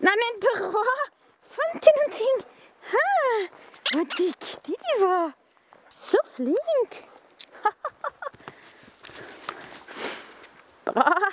naar mijn bureau van Tinenting. Ha, wat dik die die was. Zo flink.